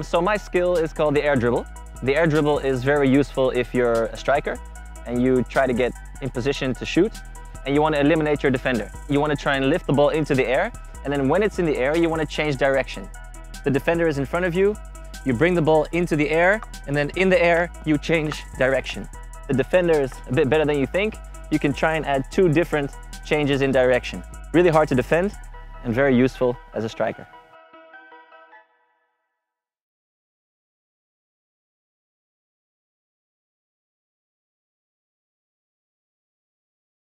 So my skill is called the air dribble. The air dribble is very useful if you're a striker and you try to get in position to shoot and you want to eliminate your defender. You want to try and lift the ball into the air and then when it's in the air you want to change direction. The defender is in front of you, you bring the ball into the air and then in the air you change direction. The defender is a bit better than you think. You can try and add two different changes in direction. Really hard to defend and very useful as a striker.